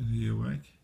Are you awake?